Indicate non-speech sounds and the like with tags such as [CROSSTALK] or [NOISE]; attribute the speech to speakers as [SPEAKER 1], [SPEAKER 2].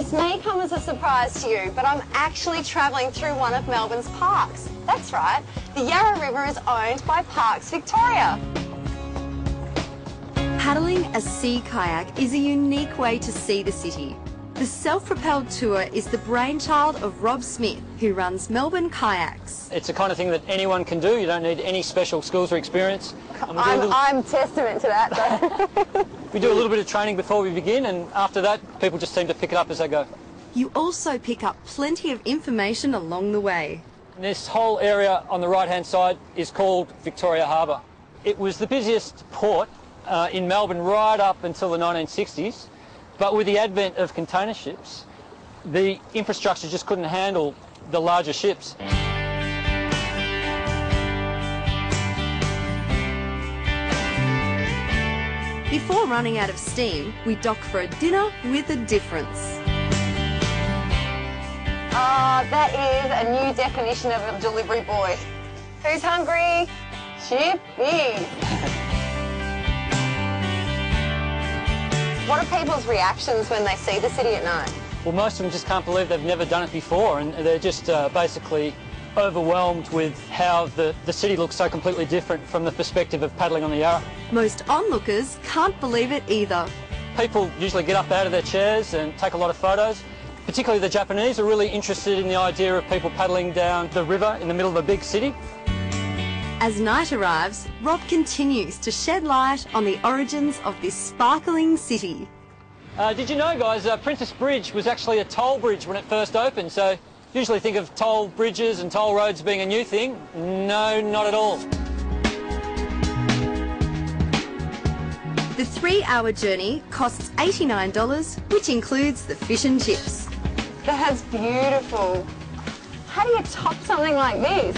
[SPEAKER 1] This may come as a surprise to you, but I'm actually travelling through one of Melbourne's parks. That's right, the Yarra River is owned by Parks Victoria.
[SPEAKER 2] Paddling a sea kayak is a unique way to see the city. The self-propelled tour is the brainchild of Rob Smith, who runs Melbourne Kayaks.
[SPEAKER 3] It's the kind of thing that anyone can do. You don't need any special skills or experience. And we, do a
[SPEAKER 1] I'm,
[SPEAKER 3] little,
[SPEAKER 1] I'm testament to that, though. [LAUGHS]
[SPEAKER 3] we do a little bit of training before we begin, and after that, people just seem to pick it up as they go.
[SPEAKER 2] You also pick up plenty of information along the way.
[SPEAKER 3] This whole area on the right-hand side is called Victoria Harbour. It was the busiest port uh, in Melbourne right up until the 1960s, but with the advent of container ships, the infrastructure just couldn't handle the larger ships.
[SPEAKER 2] Before running out of steam, we dock for a dinner with a difference.
[SPEAKER 1] Ah, that is a new definition of a delivery boy. Who's hungry? Chippy. [LAUGHS] What are people's reactions when they see the city at night?
[SPEAKER 3] Well, most of them just can't believe they've never done it before, and they're just uh, basically overwhelmed with how the, the city looks so completely different from the perspective of paddling on the Yarra.
[SPEAKER 2] Most onlookers can't believe it either.
[SPEAKER 3] People usually get up out of their chairs and take a lot of photos. Particularly the Japanese are really interested in the idea of people paddling down the river in the middle of a big city.
[SPEAKER 2] As night arrives, Rob continues to shed light on the origins of this sparkling city.
[SPEAKER 3] Uh, did you know, guys, uh, Princes Bridge was actually a toll bridge when it first opened, so usually think of toll bridges and toll roads being a new thing. No, not at all.
[SPEAKER 2] The three hour journey costs $89, which includes the fish and chips.
[SPEAKER 1] That's beautiful. How do you top something like this?